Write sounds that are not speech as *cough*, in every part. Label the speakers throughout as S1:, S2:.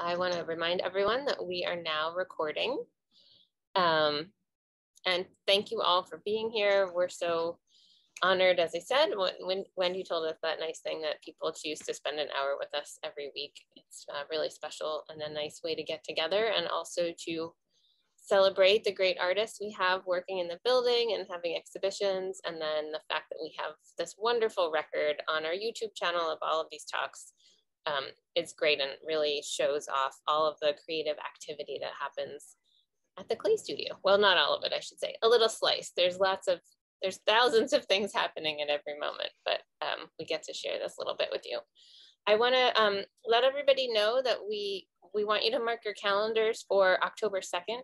S1: I want to remind everyone that we are now recording. Um, and thank you all for being here. We're so honored, as I said, when, when you told us that nice thing that people choose to spend an hour with us every week. It's uh, really special and a nice way to get together and also to celebrate the great artists we have working in the building and having exhibitions. And then the fact that we have this wonderful record on our YouTube channel of all of these talks um, is great and really shows off all of the creative activity that happens at the clay studio. Well, not all of it, I should say, a little slice. There's lots of, there's thousands of things happening at every moment, but um, we get to share this little bit with you. I wanna um, let everybody know that we, we want you to mark your calendars for October 2nd,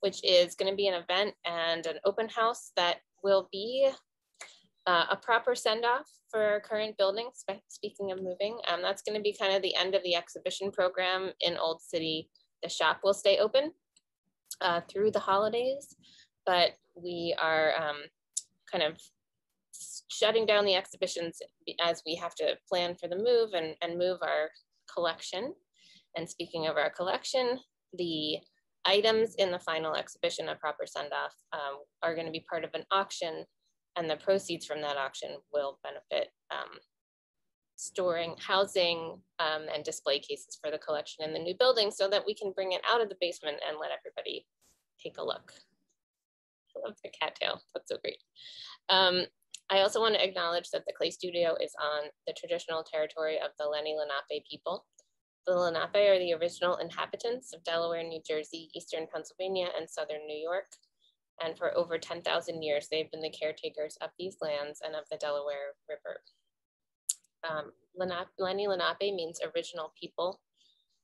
S1: which is gonna be an event and an open house that will be uh, a proper send off for our current building, speaking of moving. Um, that's going to be kind of the end of the exhibition program in Old City. The shop will stay open uh, through the holidays, but we are um, kind of shutting down the exhibitions as we have to plan for the move and, and move our collection. And speaking of our collection, the items in the final exhibition, a proper send off, um, are going to be part of an auction and the proceeds from that auction will benefit um, storing, housing, um, and display cases for the collection in the new building so that we can bring it out of the basement and let everybody take a look. *laughs* I love the cattail, that's so great. Um, I also want to acknowledge that the Clay Studio is on the traditional territory of the Lenni Lenape people. The Lenape are the original inhabitants of Delaware, New Jersey, Eastern Pennsylvania, and Southern New York and for over 10,000 years, they've been the caretakers of these lands and of the Delaware River. Um, Lenni Lenape means original people.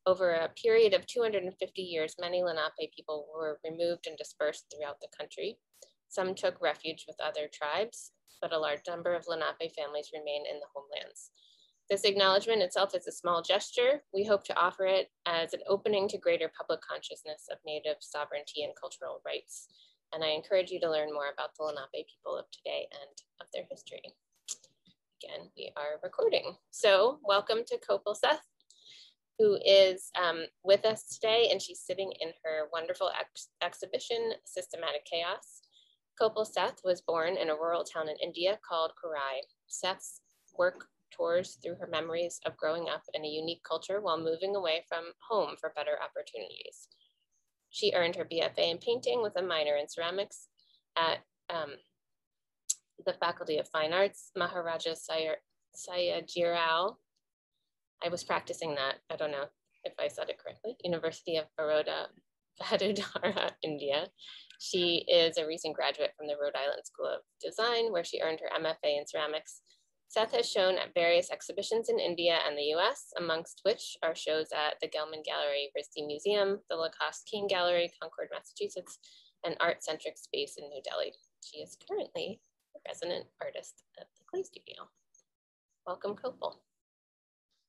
S1: Over a period of 250 years, many Lenape people were removed and dispersed throughout the country. Some took refuge with other tribes, but a large number of Lenape families remain in the homelands. This acknowledgement itself is a small gesture. We hope to offer it as an opening to greater public consciousness of Native sovereignty and cultural rights and I encourage you to learn more about the Lenape people of today and of their history. Again, we are recording. So welcome to Kopal Seth, who is um, with us today, and she's sitting in her wonderful ex exhibition, Systematic Chaos. Kopal Seth was born in a rural town in India called Korai. Seth's work tours through her memories of growing up in a unique culture while moving away from home for better opportunities. She earned her BFA in painting with a minor in ceramics at um, the Faculty of Fine Arts, Maharaja Sayajirao. I was practicing that. I don't know if I said it correctly. University of Baroda, Vadodara, *laughs* India. She is a recent graduate from the Rhode Island School of Design, where she earned her MFA in ceramics Seth has shown at various exhibitions in India and the US, amongst which are shows at the Gelman Gallery, RISD Museum, the Lacoste Keane Gallery, Concord, Massachusetts, and Art Centrix Space in New Delhi. She is currently a resident artist at the Clay Studio. Welcome, Kopal.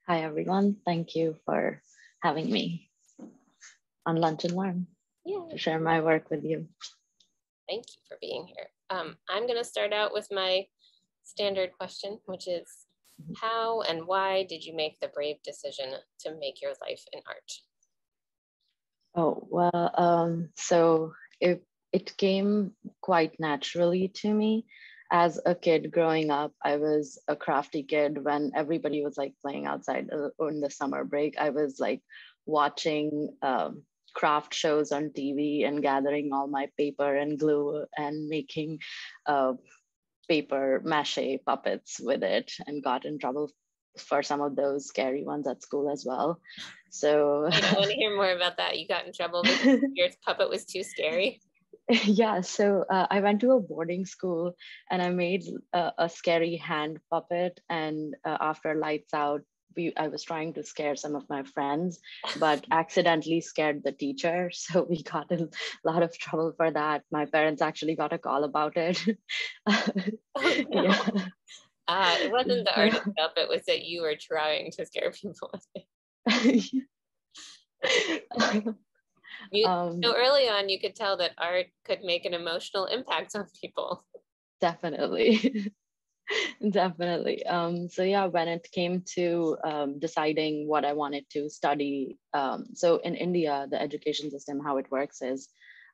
S2: Hi, everyone. Thank you for having me on Lunch and Learn yeah. to share my work with you.
S1: Thank you for being here. Um, I'm going to start out with my standard question, which is mm-hmm. how and why did you make the brave decision to make your life in art?
S2: Oh, well, um, so it, it came quite naturally to me. As a kid growing up, I was a crafty kid when everybody was like playing outside uh, in the summer break. I was like watching um, craft shows on TV and gathering all my paper and glue and making uh, paper mache puppets with it and got in trouble for some of those scary ones at school as well. So
S1: I want to hear more about that. You got in trouble because *laughs* your puppet was too scary. *laughs*
S2: Yeah, so uh, I went to a boarding school and I made a, a scary hand puppet. And uh, after lights out, we, I was trying to scare some of my friends, but *laughs* accidentally scared the teacher. *laughs* So we got in a lot of trouble for that. My parents actually got a call about it. *laughs*
S1: oh, no. yeah. uh, it wasn't the art itself, it was that you were trying to scare people you, um, so early on, you could tell that art could make an emotional impact on people.
S2: Definitely. *laughs* Definitely. Um, so yeah, when it came to um, deciding what I wanted to study, um, so in India, the education system, how it works is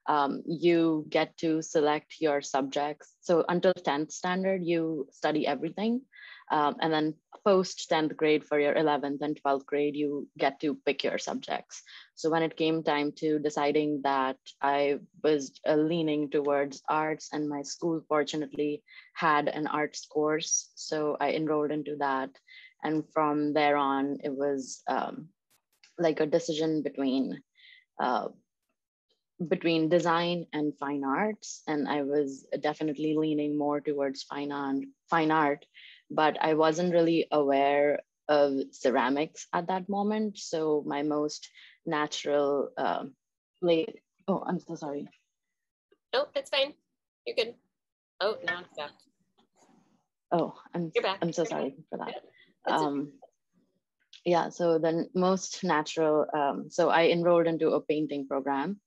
S2: um, you get to select your subjects. So until 10th standard, you study everything. Um, and then post 10th grade for your 11th and 12th grade, you get to pick your subjects. So when it came time to deciding that I was uh, leaning towards arts and my school fortunately had an arts course. So I enrolled into that. And from there on, it was um, like a decision between uh, between design and fine arts and i was definitely leaning more towards fine, on, fine art but I wasn't really aware of ceramics at that moment. So my most natural uh, play. Oh, I'm so sorry.
S1: Oh, it's fine. You're good. Oh, now it's back.
S2: Oh, I'm.
S1: You're back.
S2: I'm so
S1: You're
S2: sorry
S1: back.
S2: for that.
S1: Yeah,
S2: um, yeah. So the most natural. Um, so I enrolled into a painting program.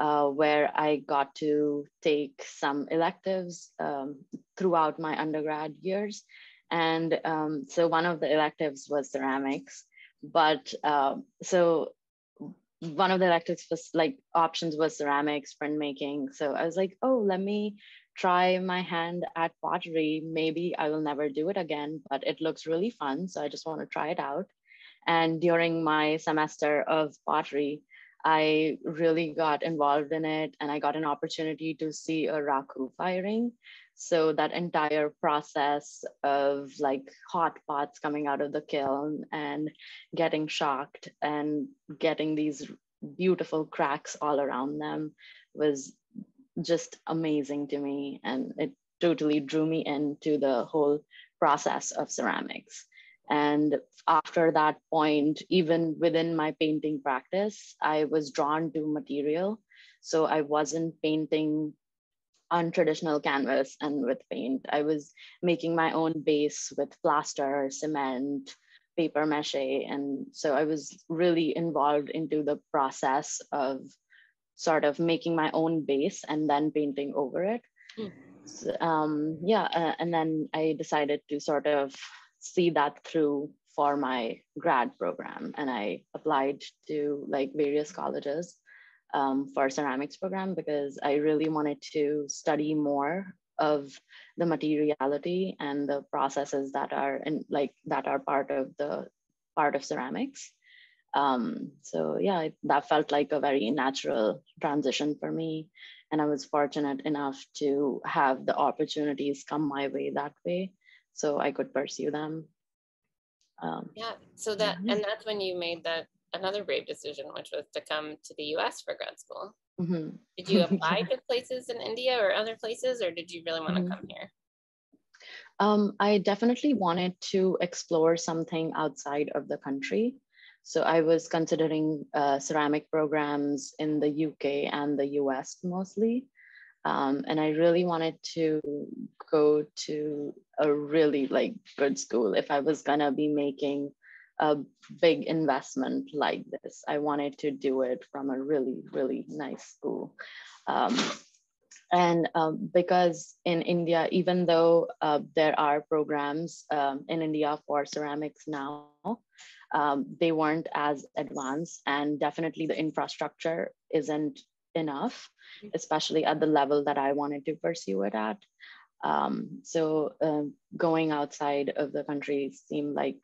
S2: Uh, where I got to take some electives um, throughout my undergrad years. And um, so one of the electives was ceramics. But um, so one of the electives was like options was ceramics, printmaking. So I was like, oh, let me try my hand at pottery. Maybe I will never do it again, but it looks really fun. So I just want to try it out. And during my semester of pottery, I really got involved in it and I got an opportunity to see a raku firing. So that entire process of like hot pots coming out of the kiln and getting shocked and getting these beautiful cracks all around them was just amazing to me. And it totally drew me into the whole process of ceramics. And after that point, even within my painting practice, I was drawn to material. So I wasn't painting on traditional canvas and with paint. I was making my own base with plaster, cement, paper mache. And so I was really involved into the process of sort of making my own base and then painting over it. Mm. So, um, yeah, uh, and then I decided to sort of see that through for my grad program and I applied to like various colleges um, for ceramics program because I really wanted to study more of the materiality and the processes that are and like that are part of the part of ceramics. Um, so yeah, that felt like a very natural transition for me. And I was fortunate enough to have the opportunities come my way that way. So I could pursue them.
S1: Um, yeah. So that, mm-hmm. and that's when you made that another brave decision, which was to come to the US for grad school. Mm-hmm. Did you *laughs* apply to places in India or other places, or did you really want to mm-hmm. come here?
S2: Um, I definitely wanted to explore something outside of the country. So I was considering uh, ceramic programs in the UK and the US mostly. Um, and I really wanted to go to a really like good school if I was gonna be making a big investment like this. I wanted to do it from a really, really nice school. Um, and um, because in India, even though uh, there are programs um, in India for ceramics now, um, they weren't as advanced, and definitely the infrastructure isn't enough, especially at the level that I wanted to pursue it at. Um, so uh, going outside of the country seemed like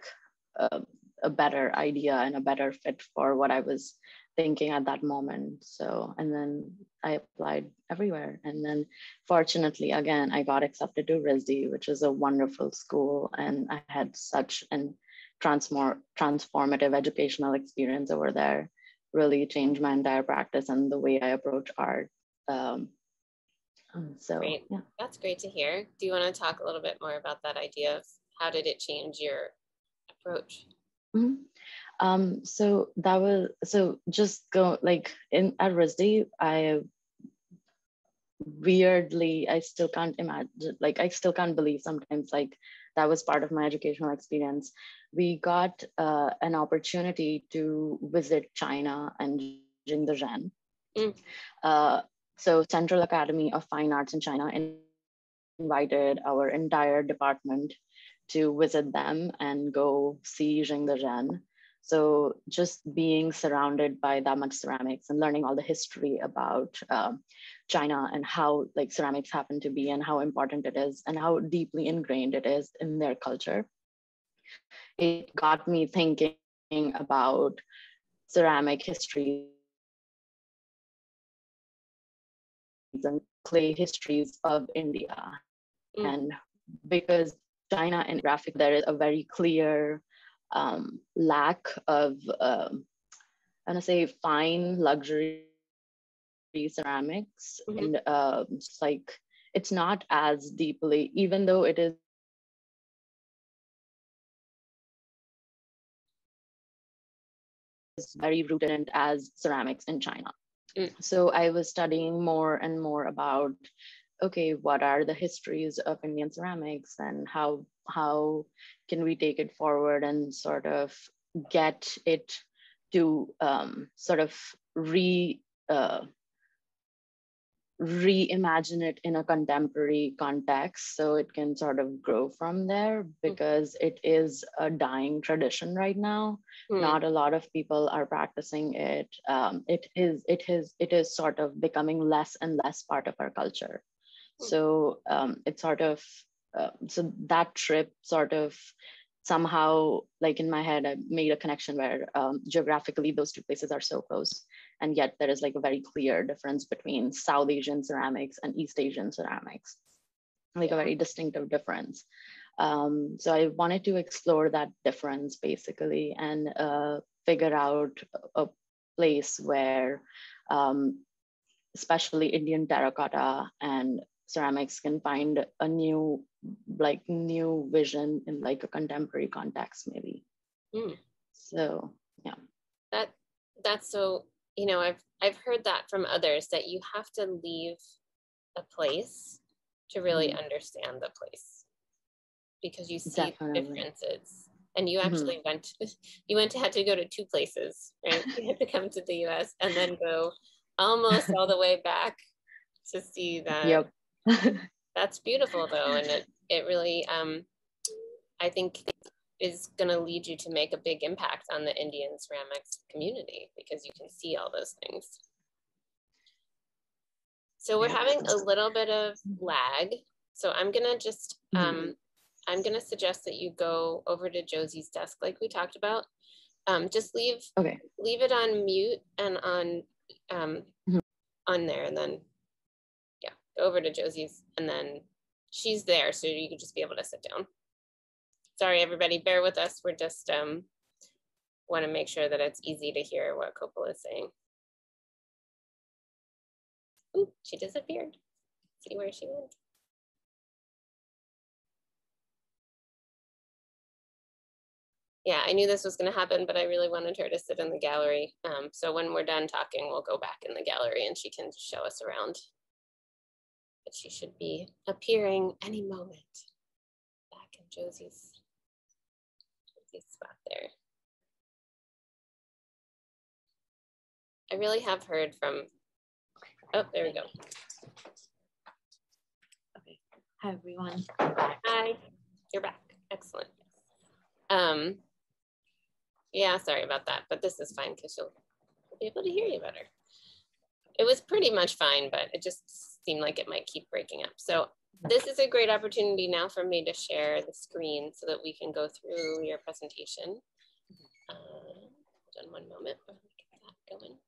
S2: uh, a better idea and a better fit for what I was thinking at that moment. So, and then I applied everywhere. And then fortunately, again, I got accepted to RISD, which is a wonderful school. And I had such an transform, transformative educational experience over there, really changed my entire practice and the way I approach art. Um, so,
S1: great. Yeah. That's great to hear. Do you want to talk a little bit more about that idea of how did it change your approach?
S2: Mm-hmm. Um, so that was so just go like in at RISD, I weirdly I still can't imagine like I still can't believe sometimes like that was part of my educational experience. We got uh, an opportunity to visit China and Jingdezhen. Mm. Uh, so Central Academy of Fine Arts in China invited our entire department to visit them and go see Jingdezhen. So just being surrounded by that much ceramics and learning all the history about um, China and how like ceramics happen to be and how important it is and how deeply ingrained it is in their culture. It got me thinking about ceramic history and clay histories of India. Mm. And because China and graphic, there is a very clear um, lack of, um, I'm gonna say, fine luxury ceramics. Mm-hmm. And uh, it's like, it's not as deeply, even though it is very rooted as ceramics in China. Mm. So I was studying more and more about okay, what are the histories of Indian ceramics and how how can we take it forward and sort of get it to um, sort of re uh, reimagine it in a contemporary context so it can sort of grow from there hmm. because it is a dying tradition right now mm. not a lot of people are practicing it um, it is it is it is sort of becoming less and less part of our culture mm. So um, it's sort of uh, so that trip sort of somehow like in my head i made a connection where um, geographically those two places are so close and yet there is like a very clear difference between south asian ceramics and east asian ceramics like a very distinctive difference. Um, so i wanted to explore that difference basically and uh, figure out a place where um, especially indian terracotta and ceramics can find a new like new vision in like a contemporary context maybe mm. so yeah
S1: that that's so you know i've i've heard that from others that you have to leave a place to really mm. understand the place because you see differences and you mm-hmm. actually mm-hmm. went *laughs* you went to had to go to two places right you had to come to the us and then go almost all the way back to see that *laughs* yep *laughs* that's beautiful though and it, it really um, i think is going to lead you to make a big impact on the indian ceramics community because you can see all those things so we're having a little bit of lag so i'm going to just um, mm-hmm. i'm going to suggest that you go over to josie's desk like we talked about um, just leave okay leave it on mute and on um, mm-hmm. on there and then over to Josie's and then she's there. So you could just be able to sit down. Sorry, everybody, bear with us. We're just um, want to make sure that it's easy to hear what Kopal is saying. Ooh, she disappeared. See where she went. yeah, I knew this was going to happen, but I really wanted her to sit in the gallery. Um, so when we're done talking, we'll go back in the gallery and she can show us around but she should be appearing any moment back in Josie's, Josie's spot there. I really have heard from, oh, there we go.
S2: Okay, hi everyone.
S1: Hi, you're back, excellent. Um, yeah, sorry about that, but this is fine because she'll be able to hear you better. It was pretty much fine, but it just seem like it might keep breaking up. So this is a great opportunity now for me to share the screen so that we can go through your presentation. Uh, hold on one moment. Let me get that going.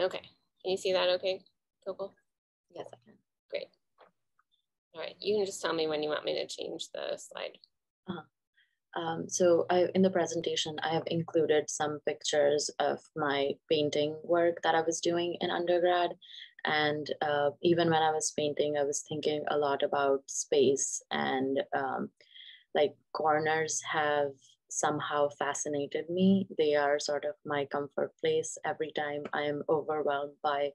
S1: Okay, can you see that okay, Coco?
S2: Yes, I can.
S1: All right, you can just tell me when you want me to change the slide. Uh-huh.
S2: Um, so I, in the presentation, I have included some pictures of my painting work that I was doing in undergrad. And uh, even when I was painting, I was thinking a lot about space and um, like corners have somehow fascinated me. They are sort of my comfort place. Every time I am overwhelmed by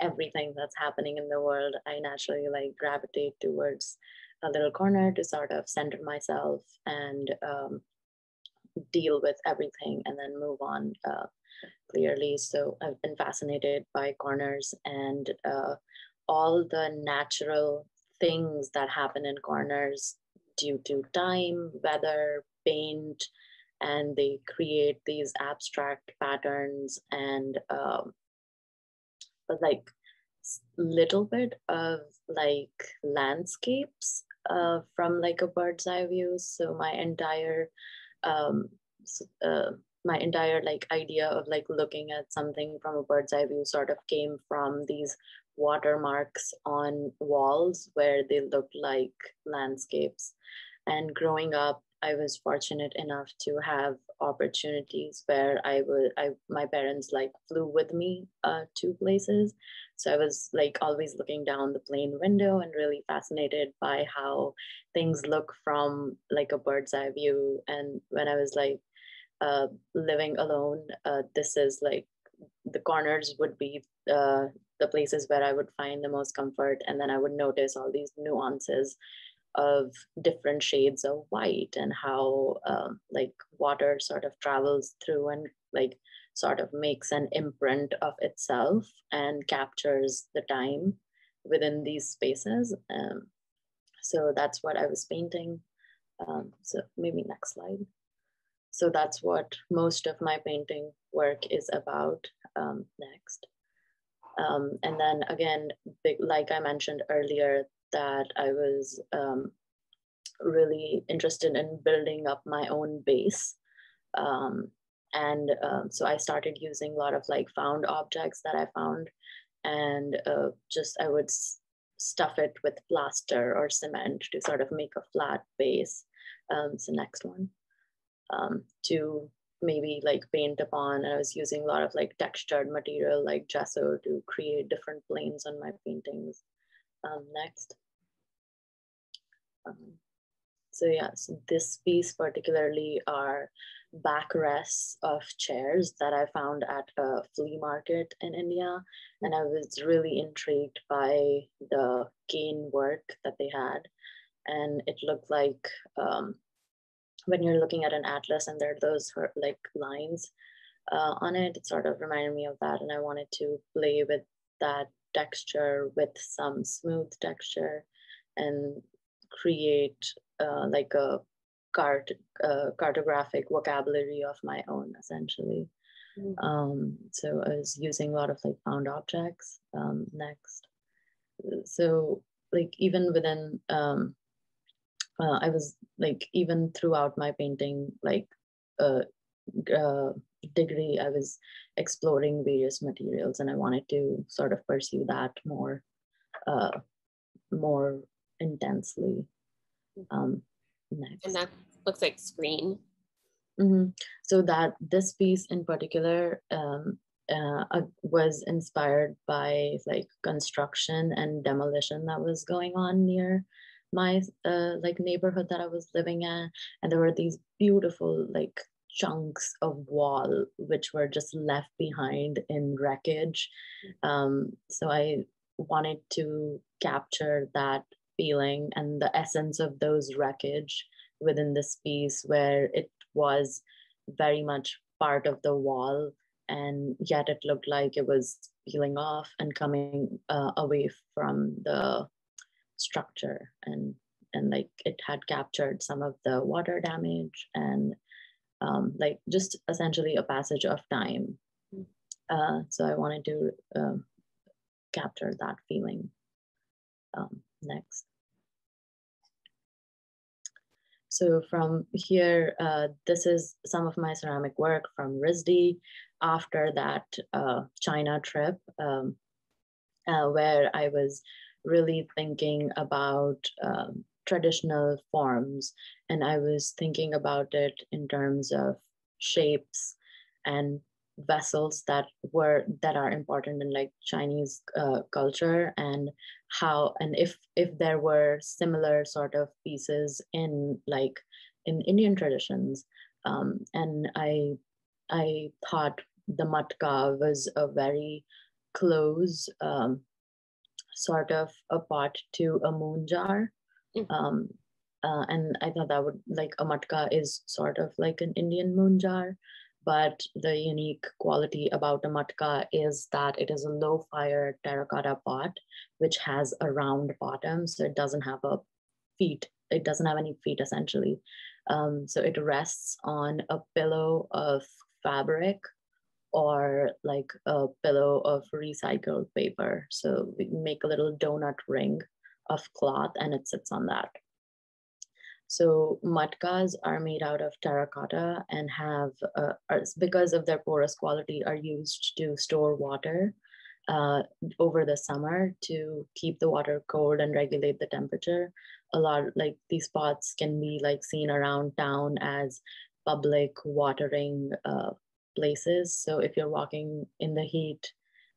S2: everything that's happening in the world, I naturally like gravitate towards a little corner to sort of center myself and um, deal with everything and then move on uh, clearly. So I've been fascinated by corners and uh, all the natural things that happen in corners due to time, weather, paint, and they create these abstract patterns and um, like little bit of like landscapes uh, from like a bird's eye view. So my entire um, uh, my entire like idea of like looking at something from a bird's eye view sort of came from these watermarks on walls where they look like landscapes. And growing up, I was fortunate enough to have opportunities where I would, I my parents like flew with me uh, to places, so I was like always looking down the plane window and really fascinated by how things look from like a bird's eye view. And when I was like uh, living alone, uh, this is like the corners would be uh, the places where I would find the most comfort. And then I would notice all these nuances of different shades of white and how um, like water sort of travels through and like sort of makes an imprint of itself and captures the time within these spaces. Um, so that's what I was painting. Um, so maybe next slide. So that's what most of my painting work is about um, next. Um, and then again, big, like I mentioned earlier, that I was um, really interested in building up my own base. Um, and um, so I started using a lot of like found objects that I found, and uh, just I would s- stuff it with plaster or cement to sort of make a flat base. Um, so next one, um, to maybe like paint upon. And I was using a lot of like textured material like gesso to create different planes on my paintings. Um, next. Um, so yeah, so this piece particularly are backrests of chairs that I found at a flea market in India. And I was really intrigued by the cane work that they had. And it looked like um, when you're looking at an atlas and there are those like lines uh, on it, it sort of reminded me of that. And I wanted to play with that texture with some smooth texture and create uh, like a cart uh, cartographic vocabulary of my own essentially mm-hmm. um, so i was using a lot of like found objects um, next so like even within um, uh, i was like even throughout my painting like uh, uh, degree i was exploring various materials and i wanted to sort of pursue that more uh, more intensely um,
S1: next. And that looks like screen.
S2: Mm-hmm. So that this piece in particular um, uh, uh, was inspired by like construction and demolition that was going on near my uh, like neighborhood that I was living in, and there were these beautiful like chunks of wall which were just left behind in wreckage. Um, so I wanted to capture that feeling and the essence of those wreckage within this piece where it was very much part of the wall and yet it looked like it was peeling off and coming uh, away from the structure and and like it had captured some of the water damage and um, like just essentially a passage of time. Uh, so i wanted to uh, capture that feeling um, next so from here, uh, this is some of my ceramic work from RISD after that uh, China trip, um, uh, where I was really thinking about um, traditional forms. And I was thinking about it in terms of shapes and vessels that were that are important in like chinese uh, culture and how and if if there were similar sort of pieces in like in indian traditions. Um, and i i thought the matka was a very close um, sort of a pot to a moon jar. Mm-hmm. Um, uh, and I thought that would like a matka is sort of like an Indian moon jar, but the unique quality about a matka is that it is a low fire terracotta pot, which has a round bottom, so it doesn't have a feet. It doesn't have any feet essentially. Um, so it rests on a pillow of fabric or like a pillow of recycled paper. So we make a little donut ring of cloth and it sits on that. So matkas are made out of terracotta and have, uh, are, because of their porous quality, are used to store water uh, over the summer to keep the water cold and regulate the temperature. A lot like these pots can be like seen around town as public watering uh, places. So if you're walking in the heat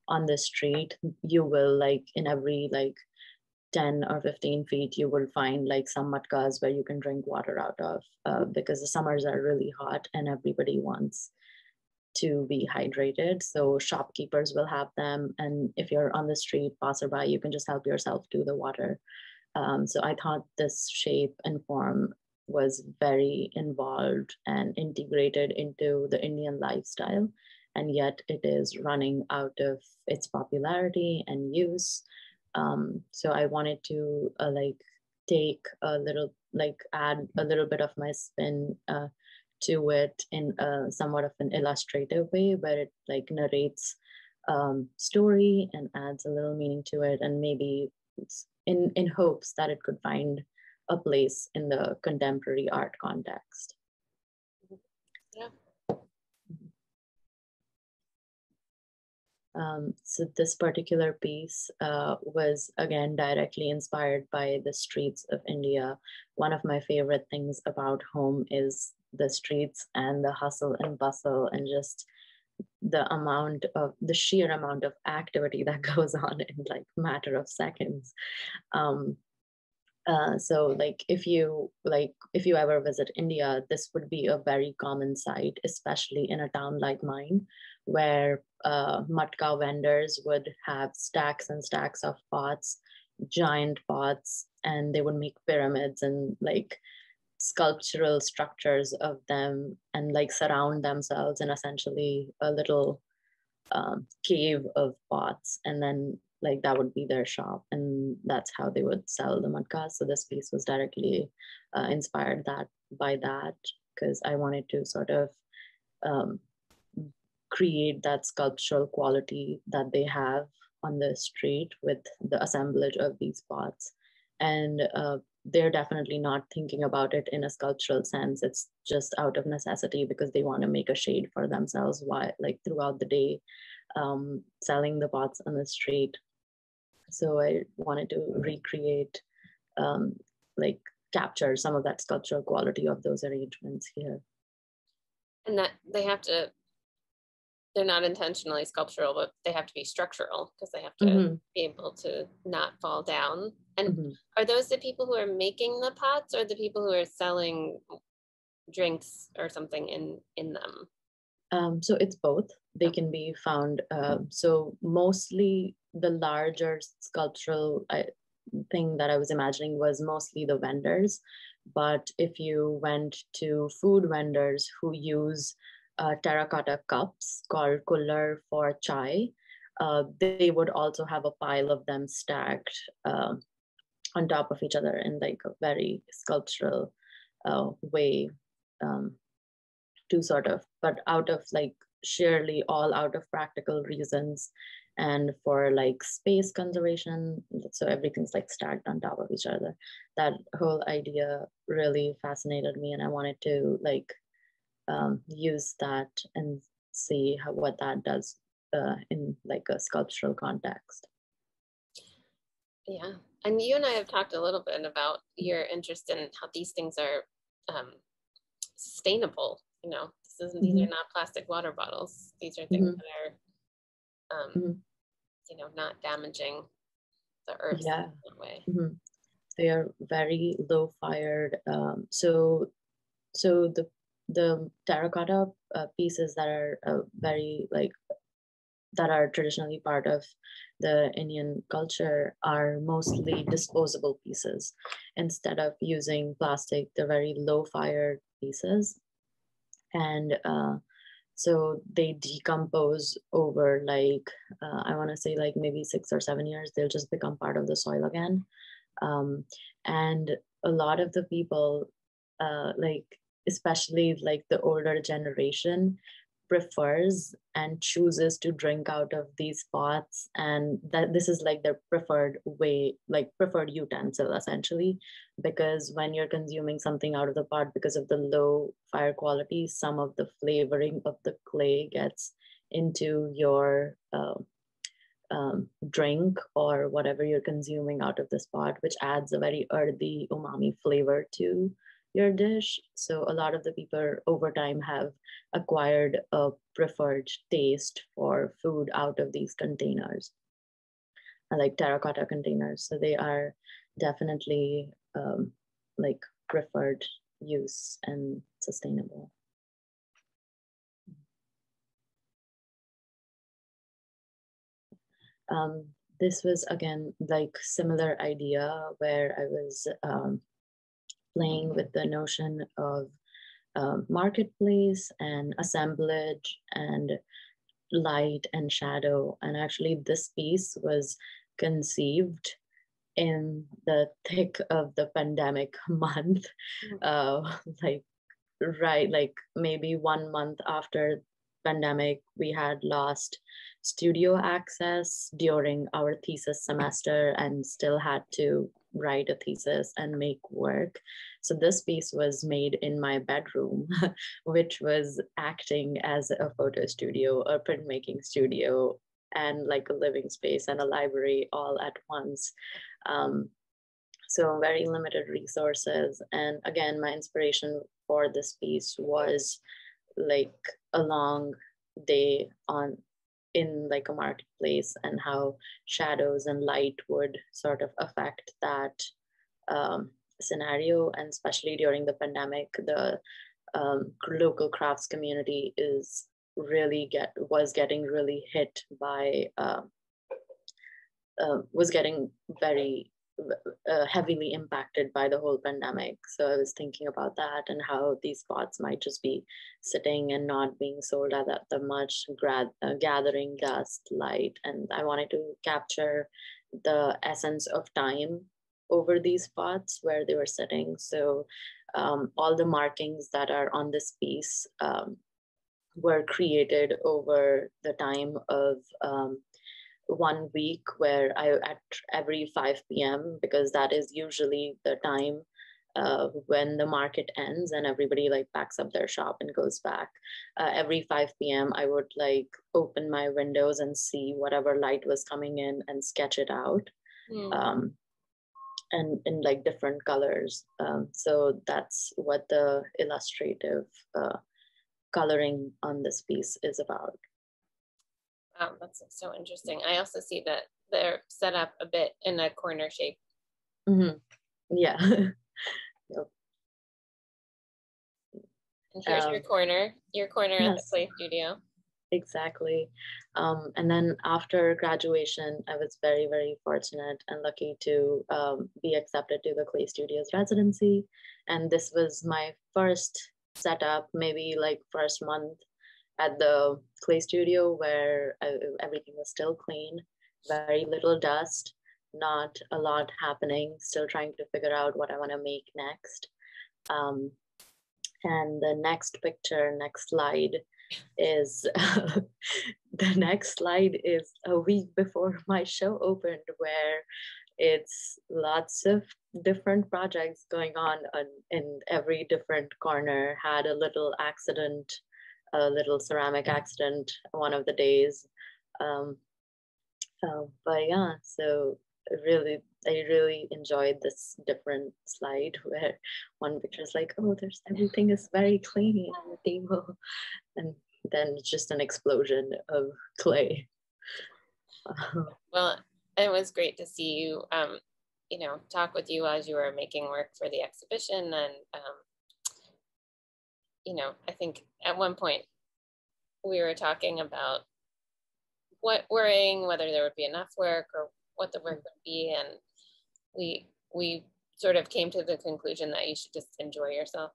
S2: on the street, you will like in every like 10 or 15 feet, you will find like some matkas where you can drink water out of uh, because the summers are really hot and everybody wants to be hydrated. So shopkeepers will have them. And if you're on the street, passerby, you can just help yourself to the water. Um, so I thought this shape and form was very involved and integrated into the Indian lifestyle. And yet it is running out of its popularity and use. Um, so I wanted to uh, like take a little, like add a little bit of my spin uh, to it in a somewhat of an illustrative way where it like narrates um, story and adds a little meaning to it and maybe in, in hopes that it could find a place in the contemporary art context. Um, so this particular piece uh, was again directly inspired by the streets of India. One of my favorite things about home is the streets and the hustle and bustle and just the amount of the sheer amount of activity *laughs* that goes on in like matter of seconds. Um, uh, so like if you like if you ever visit India, this would be a very common sight, especially in a town like mine, where uh, matka vendors would have stacks and stacks of pots, giant pots, and they would make pyramids and like sculptural structures of them and like surround themselves in essentially a little um, cave of pots. And then like that would be their shop and that's how they would sell the matkas so this piece was directly uh, inspired that by that because i wanted to sort of um, create that sculptural quality that they have on the street with the assemblage of these pots. And uh, they're definitely not thinking about it in a sculptural sense. It's just out of necessity because they want to make a shade for themselves while like throughout the day um, selling the pots on the street. So i wanted to recreate um, like capture some of that sculptural quality of those arrangements here.
S1: And that they have to they're not intentionally sculptural, but they have to be structural because they have to mm-hmm. be able to not fall down. And mm-hmm. are those the people who are making the pots or the people who are selling drinks or something in in them?
S2: Um, so it's both. They can be found. Uh, so mostly the larger sculptural uh, thing that I was imagining was mostly the vendors. But if you went to food vendors who use uh, terracotta cups called kullar for chai. Uh, they would also have a pile of them stacked uh, on top of each other in like a very sculptural uh, way um, to sort of, but out of like sheerly all out of practical reasons and for like space conservation so everything's like stacked on top of each other that whole idea really fascinated me and i wanted to like um, use that and see how, what that does uh, in like a sculptural context.
S1: Yeah, and you and I have talked a little bit about your interest in how these things are um, sustainable. You know, this isn't, mm-hmm. these are not plastic water bottles. These are things mm-hmm. that are, um, mm-hmm. you know, not damaging the earth yeah. in that way.
S2: Mm-hmm. They are very low fired. Um, so, so the the terracotta uh, pieces that are uh, very like that are traditionally part of the Indian culture are mostly disposable pieces. Instead of using plastic, they're very low fire pieces. And uh, so they decompose over like, uh, I wanna say like maybe six or seven years, they'll just become part of the soil again. Um, and a lot of the people, uh, like especially like the older generation, prefers and chooses to drink out of these pots and that this is like their preferred way like preferred utensil essentially because when you're consuming something out of the pot because of the low fire quality some of the flavoring of the clay gets into your uh, um, drink or whatever you're consuming out of this pot which adds a very earthy umami flavor to your dish. So a lot of the people over time have acquired a preferred taste for food out of these containers, like terracotta containers. So they are definitely um, like preferred use and sustainable. Um, this was again like similar idea where I was um, playing with the notion of uh, marketplace and assemblage and light and shadow. And actually, this piece was conceived in the thick of the pandemic *laughs* month, mm. uh, like right, like maybe one month after pandemic, we had lost studio access during our thesis semester and still had to write a thesis and make work. So this piece was made in my bedroom, *laughs* which was acting as a photo studio, a printmaking studio, and like a living space and a library all at once. Um, so very limited resources. And again, my inspiration for this piece was like a long day on in like a marketplace and how shadows and light would sort of affect that um, scenario. And especially during the pandemic the um, local crafts community is really get was getting really hit by uh, uh, was getting very uh, heavily impacted by the whole pandemic. So I was thinking about that and how these pots might just be sitting and not being sold at that, the much, uh, gathering dust, light. And I wanted to capture the essence of time over these pots where they were sitting. So um, all the markings that are on this piece um, were created over the time of um, one week where I at every 5 p.m. because that is usually the time uh, when the market ends and everybody like packs up their shop and goes back. Uh, every 5 p.m. I would like open my windows and see whatever light was coming in and sketch it out. Mm. Um, and in like different colors. Um, so that's what the illustrative uh, coloring on this piece is about.
S1: Wow, that's so interesting. I also see that they're set up a bit in a corner shape.
S2: Mm-hmm. Yeah. *laughs*
S1: yep. And here's um, your corner, your corner yes. at the Clay Studio.
S2: Exactly. Um, and then after graduation, I was very, very fortunate and lucky to um, be accepted to the Clay Studios residency. And this was my first setup, maybe like first month at the clay studio where uh, everything was still clean, very little dust, not a lot happening, still trying to figure out what I want to make next. Um, and the next picture, next slide is *laughs* the next slide is a week before my show opened where it's lots of different projects going on in every different corner had a little accident a little ceramic accident one of the days. Um, uh, but yeah, so really, I really enjoyed this different slide where one picture is like, oh, there's everything is very clean on the table, and then just an explosion of clay.
S1: well, it was great to see you. Um, you know, talk with you as you were making work for the exhibition, and um, you know, I think at one point we were talking about what worrying whether there would be enough work or what the work would be, and we we sort of came to the conclusion that you should just enjoy yourself.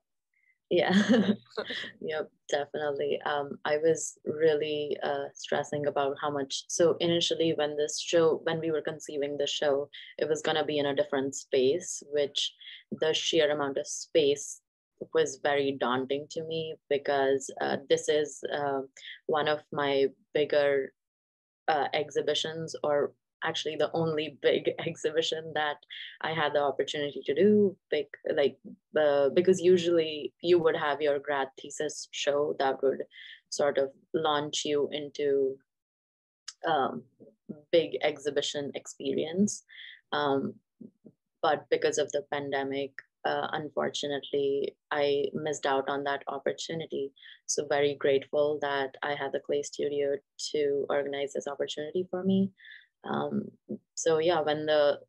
S2: Yeah, *laughs* *laughs* yep, definitely. Um, I was really uh, stressing about how much. So initially, when this show, when we were conceiving the show, it was gonna be in a different space, which the sheer amount of space was very daunting to me because uh, this is uh, one of my bigger uh, exhibitions or actually the only *laughs* big exhibition that I had the opportunity to do. Big, like uh, because usually you would have your grad thesis show that would sort of launch you into um, big exhibition experience. Um, but because of the pandemic, uh, unfortunately, I missed out on that opportunity. So very grateful that I had the Clay Studio to organize this opportunity for me. Um, so yeah, when the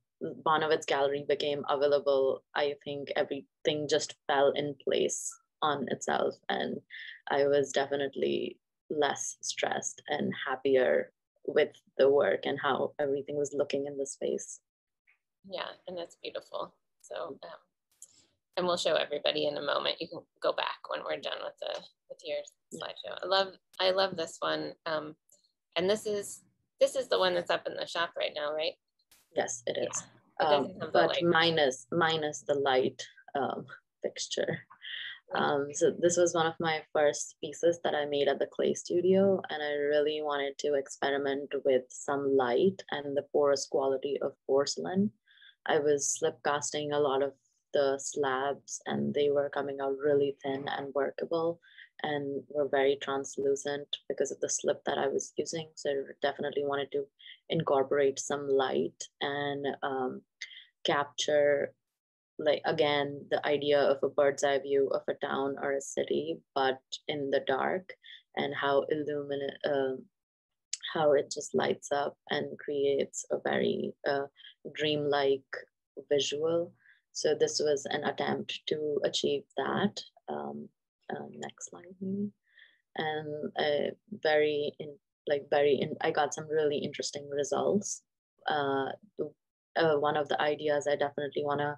S2: Bonowitz Gallery became available, I think everything just fell in place on itself, and I was definitely less stressed and happier with the work and how everything was looking in the space.
S1: Yeah, and that's beautiful. So, um, and we'll show everybody in a moment. You can go back when we're done with the with your slideshow. I love I love this one, um, and this is this is the one that's up in the shop right now, right?
S2: Yes, it is. Yeah. Um, but minus minus the light um, fixture. Um, so this was one of my first pieces that I made at the clay studio, and I really wanted to experiment with some light and the porous quality of porcelain. I was slip casting a lot of the slabs, and they were coming out really thin and workable and were very translucent because of the slip that I was using. So I definitely wanted to incorporate some light and um, capture like again the idea of a bird's eye view of a town or a city but in the dark and how illuminate uh, how it just lights up and creates a very uh, dreamlike visual so this was an attempt to achieve that. Um, um, next slide maybe. And uh, very in like very in, i got some really interesting results. Uh, uh, one of the ideas i definitely want to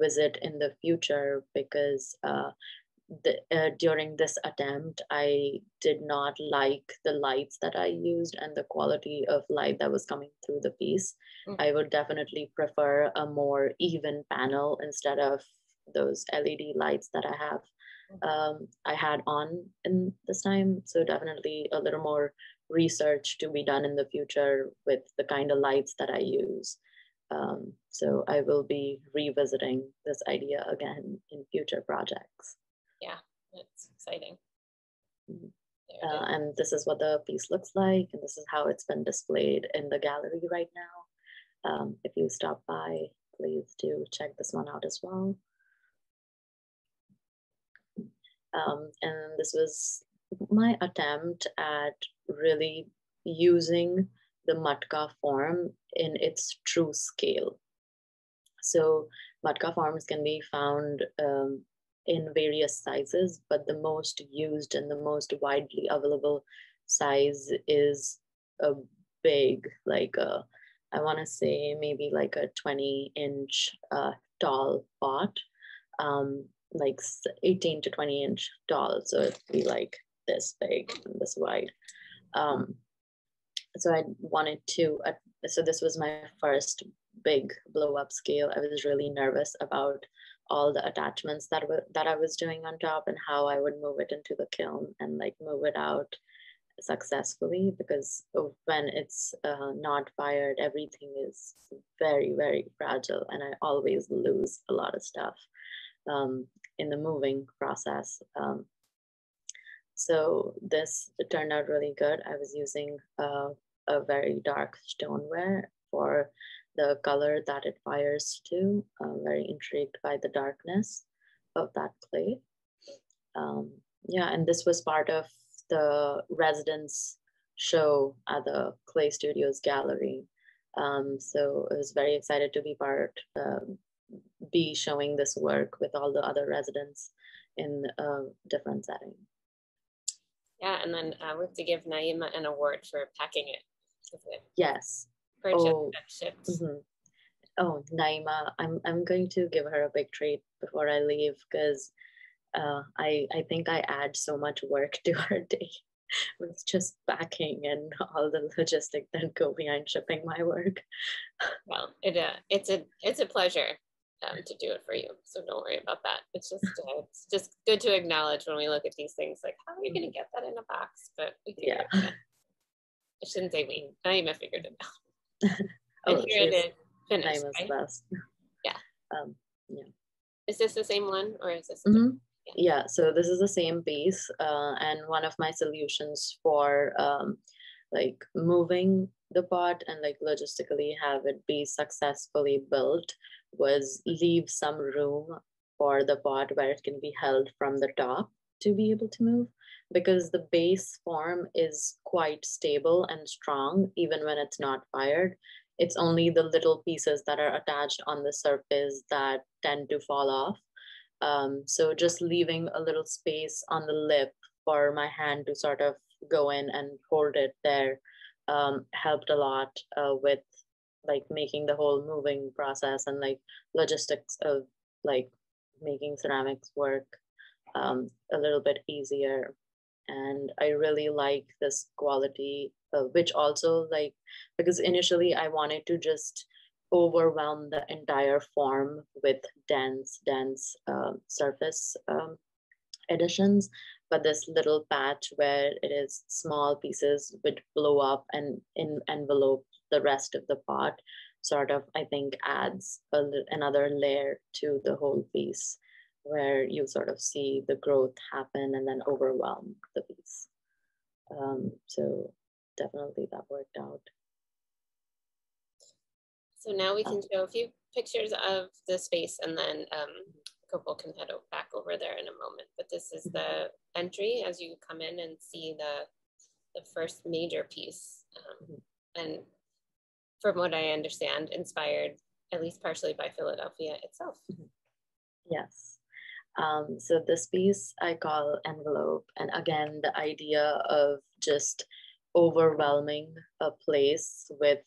S2: visit in the future because uh, the, uh, during this attempt, I did not like the lights that I used and the quality of light that was coming through the piece. Mm-hmm. I would definitely prefer a more even panel instead of those LED lights that I have um, I had on in this time. So definitely a little more research to be done in the future with the kind of lights that I use. Um, so I will be revisiting this idea again in future projects.
S1: It's exciting.
S2: Uh, and this is what the piece looks like, and this is how it's been displayed in the gallery right now. Um, if you stop by, please do check this one out as well. Um, and this was my attempt at really using the matka form in its true scale. So matka forms can be found um, in various sizes, but the most used and the most widely available size is a big, like a, I want to say maybe like a 20 inch uh, tall pot. Um, like 18 to 20 inch tall. So it'd be like this big and this wide. Um, so I wanted to, uh, so this was my first big blow up scale. I was really nervous about all the attachments that were that I was doing on top and how I would move it into the kiln and like move it out successfully because when it's uh, not fired, everything is very very fragile and I always lose a lot of stuff um, in the moving process. Um, so this turned out really good. I was using uh, a very dark stoneware for the color that it fires to. I'm very intrigued by the darkness of that clay. Um, yeah, and this was part of the residence show at the Clay Studios Gallery. Um, so I was very excited to be part, um, be showing this work with all the other residents in a different setting.
S1: Yeah, and then uh, we have to give Naima an award for packing it.
S2: Yes.
S1: Oh.
S2: Mm-hmm. oh, Naima, I'm I'm going to give her a big treat before I leave because uh, I I think I add so much work to *laughs* her day with just packing and all the logistics that go behind shipping my work.
S1: Well, it uh, it's a it's a pleasure um, to do it for you, so don't worry about that. It's just uh, *laughs* it's just good to acknowledge when we look at these things, like how are you going to get that in a box? But we
S2: yeah.
S1: I shouldn't say we. Naima figured it out. *laughs* oh, and here it is, finished. Right? best. Yeah. Um, yeah. Is this the same one, or is this?
S2: Mm-hmm yeah so this is the same piece uh, and one of my solutions for um, like moving the pot and like logistically have it be successfully built was leave some room for the pot where it can be held from the top to be able to move because the base form is quite stable and strong even when it's not fired. It's only the little pieces that are attached on the surface that tend to fall off. Um, so just leaving a little space on the lip for my hand to sort of go in and hold it there um, helped a lot uh, with like making the whole moving process and like logistics of like making ceramics work um, a little bit easier and i really like this quality uh, which also like because initially i wanted to just overwhelm the entire form with dense, dense uh, surface um, additions. But this little patch where it is small pieces would blow up and in envelope the rest of the pot sort of, I think, adds a, another layer to the whole piece where you sort of see the growth happen and then overwhelm the piece. Um, so definitely that worked out.
S1: So now we can show a few pictures of the space and then um, Kopal can head back over there in a moment. But this is the entry as you come in and see the, the first major piece. Um, and from what I understand, inspired at least partially by Philadelphia itself.
S2: Yes. Um, so this piece I call envelope. And again, the idea of just overwhelming a place with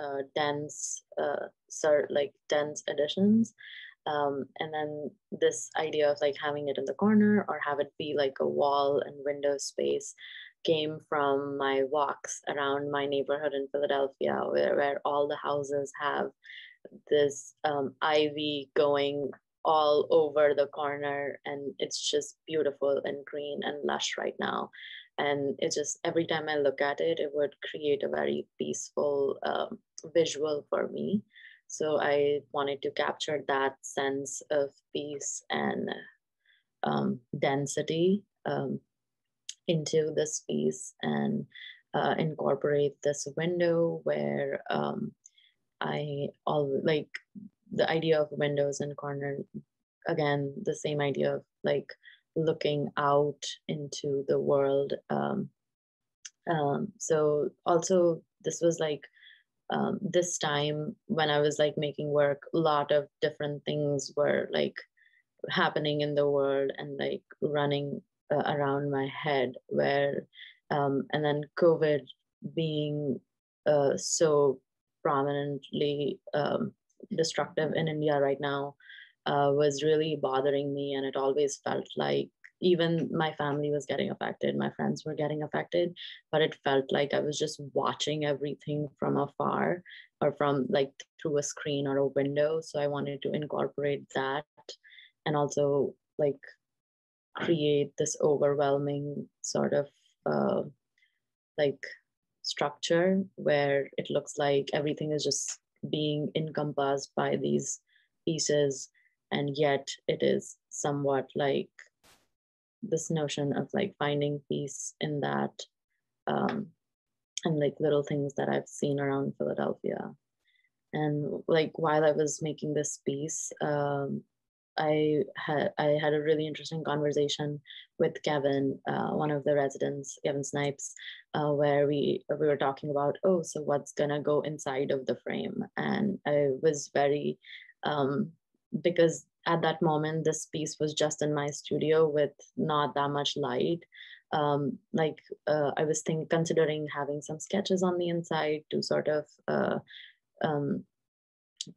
S2: uh, dense, uh, sort like dense additions. Um, and then this idea of like having it in the corner or have it be like a wall and window space came from my walks around my neighborhood in Philadelphia, where, where all the houses have this um, ivy going all over the corner, and it's just beautiful and green and lush right now. And it just every time i look at it it would create a very peaceful um, visual for me. So i wanted to capture that sense of peace and um, density um, into this piece and uh, incorporate this window where um, i all like the idea of windows and corner again the same idea of like looking out into the world. Um, um, so also this was like um, this time when I was like making work, a lot of different things were like happening in the world and like running uh, around my head. Where um, and then COVID being uh, so prominently um, destructive in India right now uh, was really bothering me. And it always felt like even my family was getting affected, my friends were getting affected, but it felt like I was just watching everything from afar or from like through a screen or a window. So I wanted to incorporate that and also like create this overwhelming sort of uh, like structure where it looks like everything is just being encompassed by these pieces and yet it is somewhat like this notion of like finding peace in that um, and like little things that I've seen around Philadelphia. And like while I was making this piece, um, I had I had a really interesting conversation with Kevin, uh, one of the residents, Kevin Snipes, uh, where we we were talking about oh, so what's gonna go inside of the frame, and I was very um, because at that moment this piece was just in my studio with not that much light. Um, like uh, I was considering having some sketches on the inside to sort of uh, um,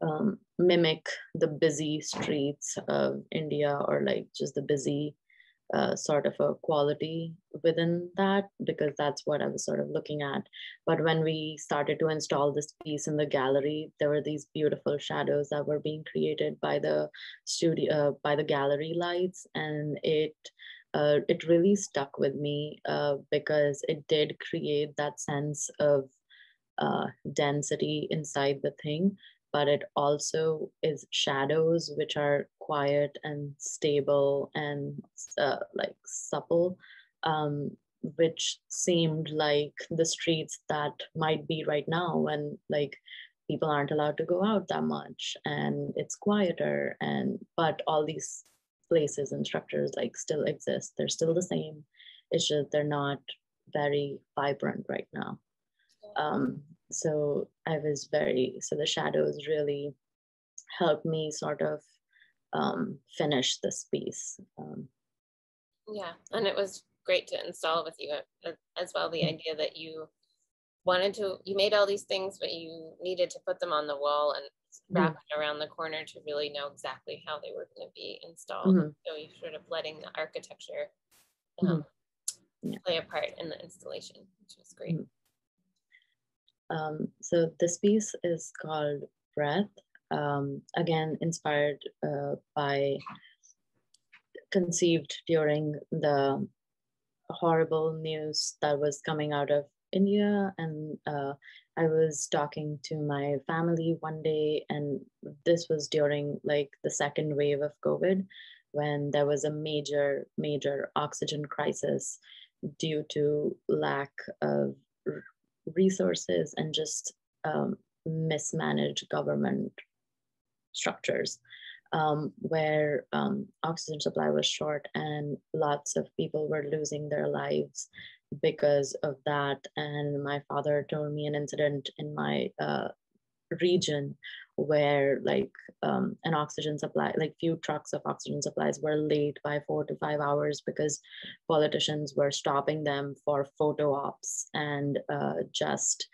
S2: um, mimic the busy streets of India or like just the busy uh, sort of a quality within that because that's what I was sort of looking at. But when we started to install this piece in the gallery, there were these beautiful shadows that were being created by the studio, uh, by the gallery lights, and it uh, it really stuck with me uh, because it did create that sense of uh, density inside the thing but it also is shadows which are quiet and stable and uh, like supple um, which seemed like the streets that might be right now when like people aren't allowed to go out that much and it's quieter and but all these places and structures like still exist. They're still the same. It's just they're not very vibrant right now. Um, so i was very so the shadows really helped me sort of um, finish this piece um,
S1: yeah and it was great to install with you uh, as well the mm-hmm. idea that you wanted to you made all these things but you needed to put them on the wall and wrap mm-hmm. it around the corner to really know exactly how they were going to be installed mm-hmm. so you sort of letting the architecture um, mm-hmm. yeah. play a part in the installation which was great mm-hmm.
S2: Um, so this piece is called Breath, um, again, inspired uh, by, conceived during the horrible news that was coming out of India. And uh, I was talking to my family one day, and this was during like the second wave of COVID when there was a major, major oxygen crisis due to lack of resources and just um, mismanaged government structures um, where um, oxygen supply was short and lots of people were losing their lives because of that. And my father told me an incident in my uh, region where like um, an oxygen supply, like few trucks of oxygen supplies were late by four to five hours because politicians were stopping them for photo ops and uh, just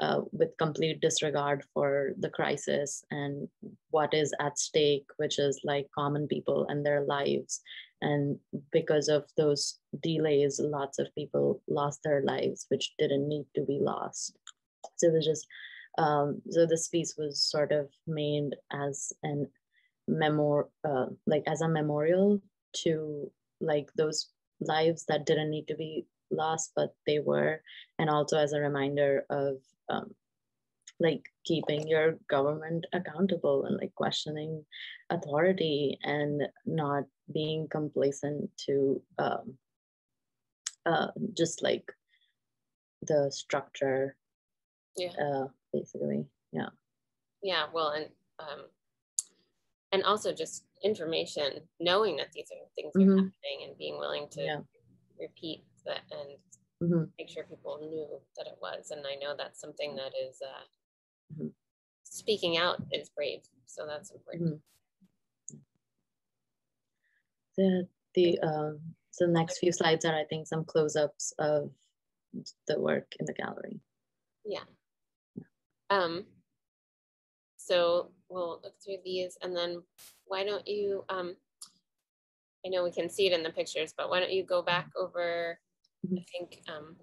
S2: uh, with complete disregard for the crisis and what is at stake, which is like common people and their lives. And because of those delays, lots of people lost their lives, which didn't need to be lost. So it was just um, so this piece was sort of made as an memor, uh, like as a memorial to like those lives that didn't need to be lost, but they were, and also as a reminder of um, like keeping your government accountable and like questioning authority and not being complacent to um, uh, just like the structure
S1: yeah.
S2: uh, basically. Yeah.
S1: Yeah. Well, and um, and also just information, knowing that these are things mm-hmm. are happening and being willing to yeah. repeat that and mm-hmm. make sure people knew that it was. And I know that's something that is uh, mm-hmm. speaking out is brave. So that's important.
S2: Mm-hmm. The the um, so the next few slides are I think some close-ups of the work in the gallery.
S1: Yeah. Um, so we'll look through these and then why don't you, um, I know we can see it in the pictures, but why don't you go back over, I think um,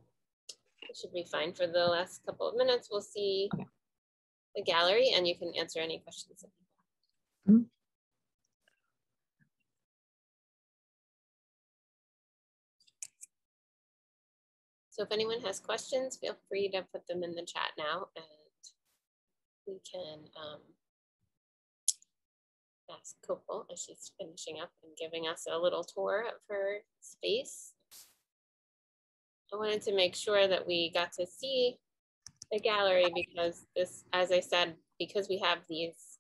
S1: it should be fine for the last couple of minutes. We'll see okay. the gallery and you can answer any questions. Mm -hmm. So if anyone has questions, feel free to put them in the chat now and we can um, ask Kopal as she's finishing up and giving us a little tour of her space. I wanted to make sure that we got to see the gallery because this, as I said, because we have these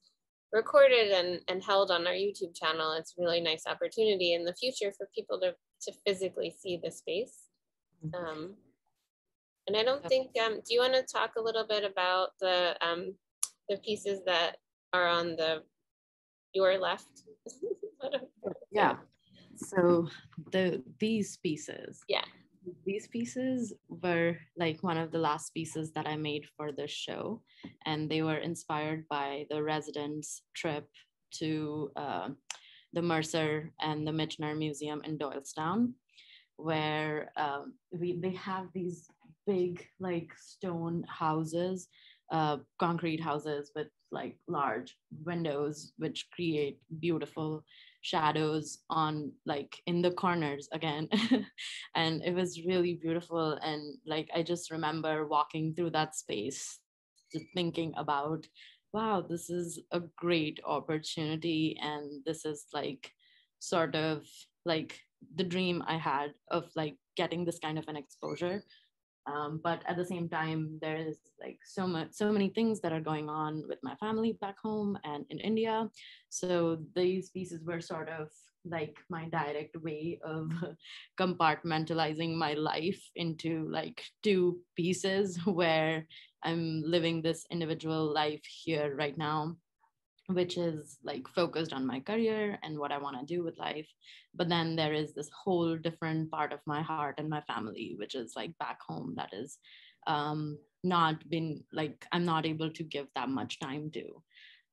S1: recorded and, and held on our YouTube channel, it's a really nice opportunity in the future for people to, to physically see the space. Mm-hmm. Um, and I don't think, um, do you want to talk a little bit about the um, the pieces that are on the your left. *laughs*
S3: yeah. So the these pieces.
S1: Yeah.
S2: these pieces were like one of the last pieces that I made for the show, and they were inspired by the residents' trip to uh, the Mercer and the Michener Museum in Doylestown, where um, we they have these big like stone houses, uh, concrete houses with like large windows, which create beautiful shadows on like in the corners again. *laughs* And it was really beautiful. And like i just remember walking through that space just thinking about wow this is a great opportunity. And this is like sort of like the dream i had of like getting this kind of an exposure um, but at the same time there is like so much so many things that are going on with my family back home and in india. So these pieces were sort of like my direct way of *laughs* compartmentalizing my life into like two pieces *laughs* where i'm living this individual life here right now which is like focused on my career and what I want to do with life. But then there is this whole different part of my heart and my family, which is like back home that is um, not been like I'm not able to give that much time to.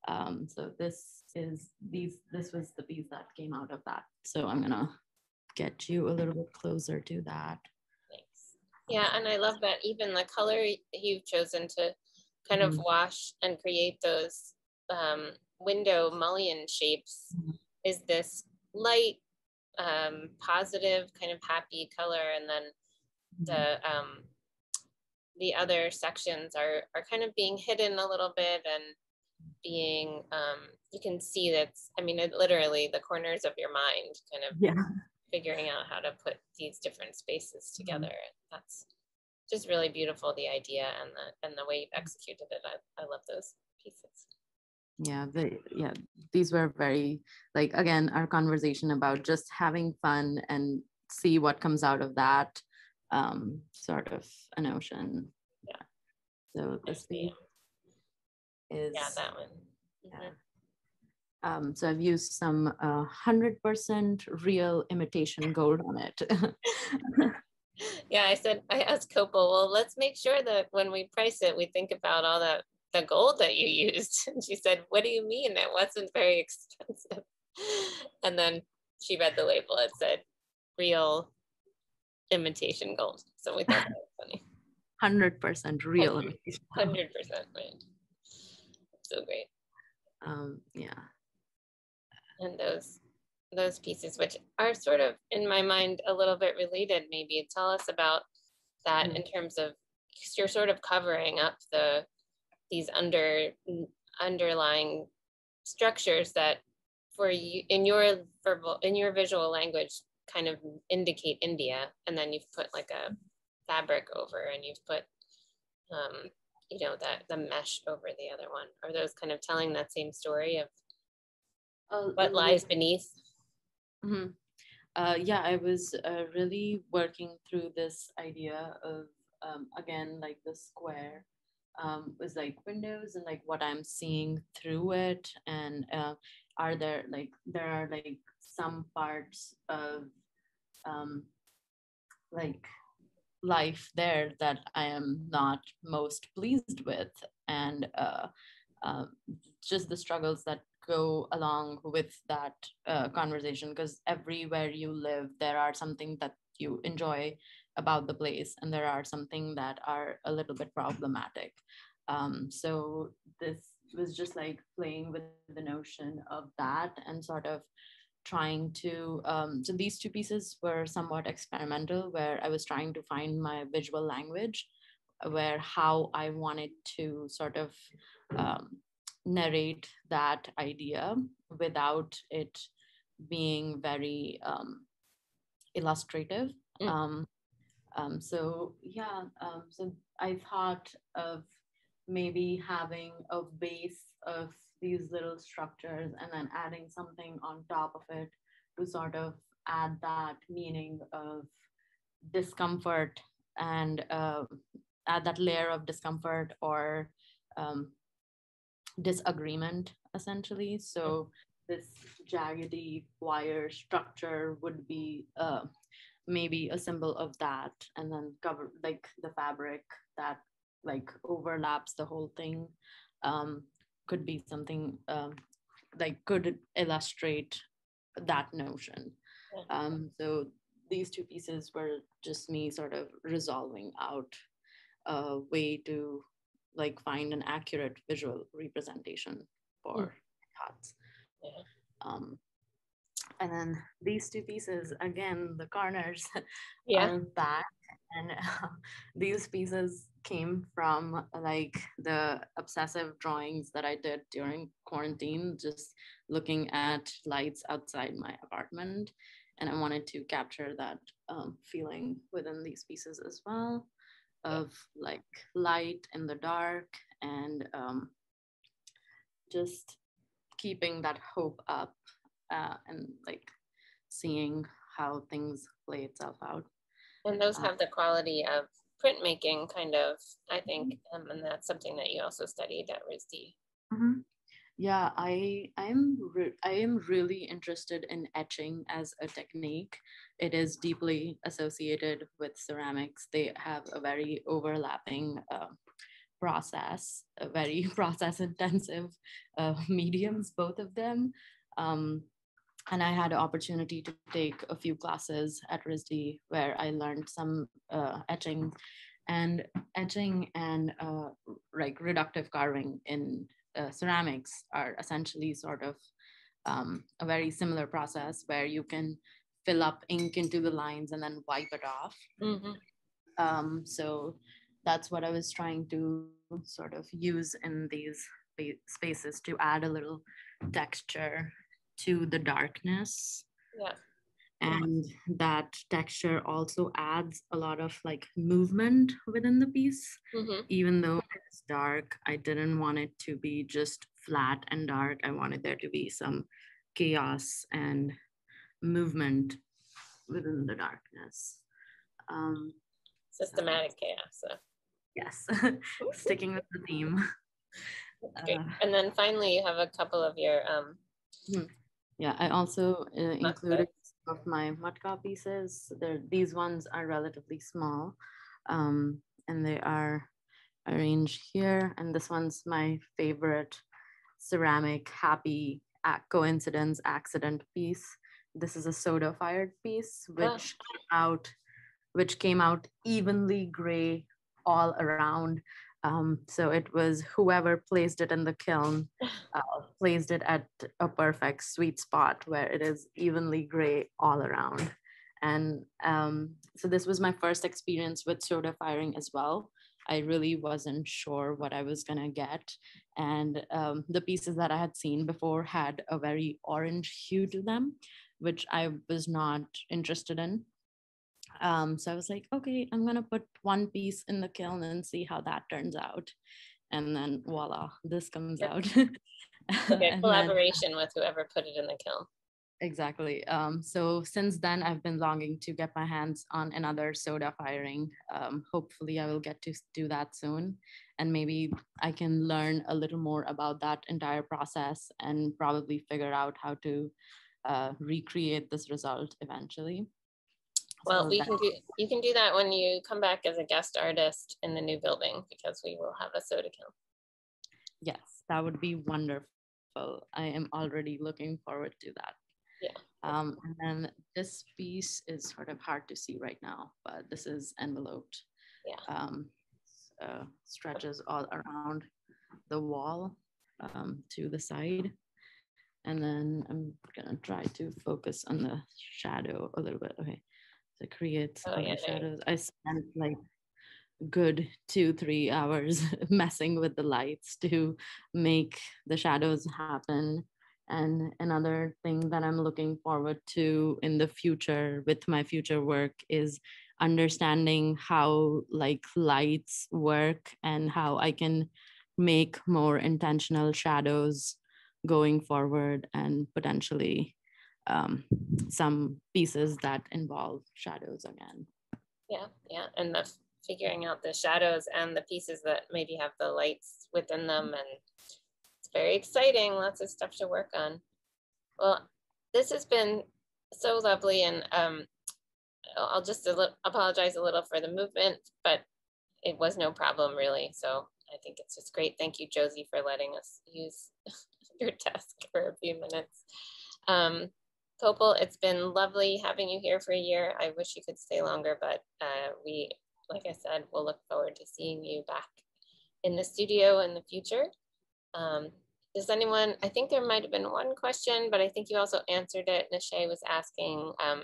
S2: Um, so this is these this was the piece that came out of that. So I'm gonna get you a little bit closer to that.
S1: Thanks. Yeah, and I love that even the color you've chosen to kind of mm-hmm. wash and create those um, window mullion shapes is this light, um, positive, kind of happy color, and then the um, the other sections are are kind of being hidden a little bit and being um, you can see that's I mean it, literally the corners of your mind kind of
S2: yeah.
S1: figuring out how to put these different spaces mm-hmm. together. Mm-hmm. That's just really beautiful the idea and the and the way you've executed it. I, I love those pieces
S2: yeah the yeah these were very like again our conversation about just having fun and see what comes out of that um sort of a notion.
S1: Yeah.
S2: So this is
S1: yeah that one.
S2: Mm-hmm. yeah um, so I've used some uh, 100% real imitation gold on it. *laughs*
S1: yeah, I said, I asked Kopal, well, let's make sure that when we price it, we think about all that the gold that you used. *laughs* And she said, What do you mean? It wasn't very expensive. *laughs* And then she read the label. It said real imitation gold. So we thought that was funny. *laughs*
S2: 100% real. 100%,
S1: 100% right. So great.
S2: Um, yeah.
S1: And those those pieces, which are sort of in my mind a little bit related, maybe tell us about that mm-hmm. in terms of you're sort of covering up the these under underlying structures that for you in your verbal in your visual language kind of indicate India and then you've put like a fabric over and you've put um, you know that the mesh over the other one are those kind of telling that same story of uh, what lies beneath
S2: mm-hmm. uh, yeah i was uh, really working through this idea of um, again like the square um, was like windows and like what I'm seeing through it. And uh, are there like, there are like some parts of um, like life there that I am not most pleased with. And uh, uh, just the struggles that go along with that uh, conversation because everywhere you live there are something that you enjoy about the place and there are something that are a little bit problematic um, so this was just like playing with the notion of that and sort of trying to um, so these two pieces were somewhat experimental where i was trying to find my visual language where how i wanted to sort of um, narrate that idea without it being very um, illustrative mm. Um, so yeah, um, so I thought of maybe having a base of these little structures and then adding something on top of it to sort of add that meaning of discomfort and uh, add that layer of discomfort or um, disagreement essentially. So this jaggedy wire structure would be uh, maybe a symbol of that and then cover like the fabric that like overlaps the whole thing um, could be something um, like could illustrate that notion. Um, so these two pieces were just me sort of resolving out a way to like find an accurate visual representation for mm. Um, and then these two pieces, again, the corners *laughs* yeah. on back. And uh, *laughs* these pieces came from like the obsessive drawings that I did during quarantine, just looking at lights outside my apartment. And I wanted to capture that um, feeling within these pieces as well of like light in the dark and um, just keeping that hope up uh, and like seeing how things play itself out.
S1: And those uh, have the quality of printmaking, kind of, I think, mm-hmm. um, and that's something that you also studied at RISD.
S2: Mm-hmm. Yeah, I I'm re- I am really interested in etching as a technique. It is deeply associated with ceramics. They have a very overlapping uh, process, a very *laughs* process intensive uh, *laughs* mediums, both of them. Um, and I had an opportunity to take a few classes at RISD where I learned some uh, etching and etching and uh, like reductive carving in uh, ceramics are essentially sort of um, a very similar process where you can fill up ink into the lines and then wipe it off. Mm-hmm. Um, so that's what I was trying to sort of use in these spaces to add a little texture to the darkness.
S1: Yeah.
S2: And that texture also adds a lot of like movement within the piece. Mm-hmm. Even though it's dark, I didn't want it to be just flat and dark. I wanted there to be some chaos and movement within the darkness. Um,
S1: Systematic so, chaos. So.
S2: Yes, *laughs* sticking with the theme.
S1: Uh, and then finally, you have a couple of your um,
S2: hmm. Yeah, I also uh, included some of my matka pieces. They're, these ones are relatively small um, and they are arranged here. And this one's my favorite ceramic happy coincidence accident piece. This is a soda fired piece, which oh. came out, which came out evenly gray all around. Um, so it was whoever placed it in the kiln *sighs* uh, placed it at a perfect sweet spot where it is evenly gray all around. And um, so this was my first experience with soda firing as well. I really wasn't sure what I was gonna get. And um, the pieces that I had seen before had a very orange hue to them, which I was not interested in. Um, so I was like, okay, I'm gonna put one piece in the kiln and see how that turns out. And then voila, this comes yep. out. *laughs*
S1: okay, collaboration then, with whoever put it in the kiln.
S2: Exactly. Um, so since then, I've been longing to get my hands on another soda firing. Um, hopefully, I will get to do that soon. And maybe I can learn a little more about that entire process and probably figure out how to uh, recreate this result eventually.
S1: Well, we can do you can do that when you come back as a guest artist in the new building because we will have a soda kiln.
S2: Yes, that would be wonderful. I am already looking forward to that.
S1: Yeah.
S2: Um, and then this piece is sort of hard to see right now, but this is enveloped.
S1: Yeah.
S2: Um, uh, stretches all around the wall um, to the side. And then I'm gonna try to focus on the shadow a little bit. Okay to create oh, yeah, shadows. I spent like good two three *laughs* hours *laughs* messing with the lights to make the shadows happen and another thing that i'm looking forward to in the future with my future work is understanding how like lights work and how i can make more intentional shadows going forward and potentially um, some pieces that involve shadows again.
S1: Yeah, yeah, and the figuring out the shadows and the pieces that maybe have the lights within them, and it's very exciting. Lots of stuff to work on. Well, this has been so lovely, and um, I'll just a little, apologize a little for the movement, but it was no problem really. So I think it's just great. Thank you, Josie, for letting us use *laughs* your desk for a few minutes. Um, Kopal, it's been lovely having you here for a year. I wish you could stay longer, but uh, we, like I said, we'll look forward to seeing you back in the studio in the future. Um, does anyone, I think there might have been one question, but I think you also answered it. Nishay was asking um,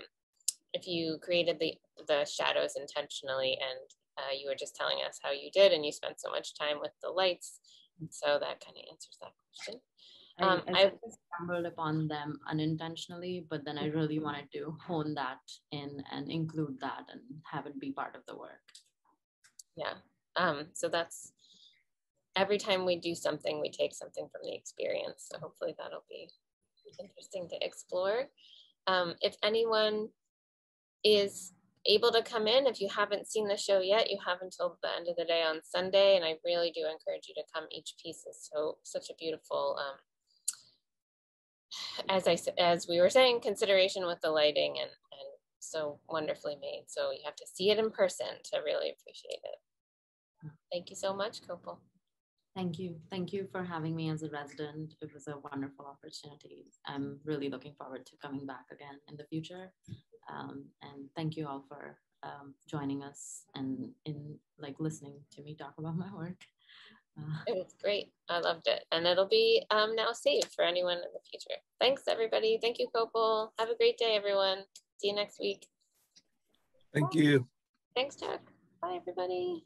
S1: if you created the, the shadows intentionally and uh, you were just telling us how you did and you spent so much time with the lights. So that kind of answers that question.
S2: Um, I, I, stumbled upon them unintentionally, but then I really wanted to hone that in and include that and have it be part of the work.
S1: Yeah. Um, so that's every time we do something, we take something from the experience. So hopefully that'll be interesting to explore. Um, if anyone is able to come in, if you haven't seen the show yet, you have until the end of the day on Sunday. And I really do encourage you to come. Each piece is so such a beautiful um, as I as we were saying, consideration with the lighting and and so wonderfully made. So you have to see it in person to really appreciate it. Thank you so much, Kopal.
S2: Thank you. Thank you for having me as a resident. It was a wonderful opportunity. I'm really looking forward to coming back again in the future. Um, and thank you all for um, joining us and in like listening to me talk about my work.
S1: It was great. I loved it. And it'll be um, now saved for anyone in the future. Thanks, everybody. Thank you, Kopal. Have a great day, everyone. See you next week.
S4: Thank you.
S1: Thanks, Jack. Bye, everybody.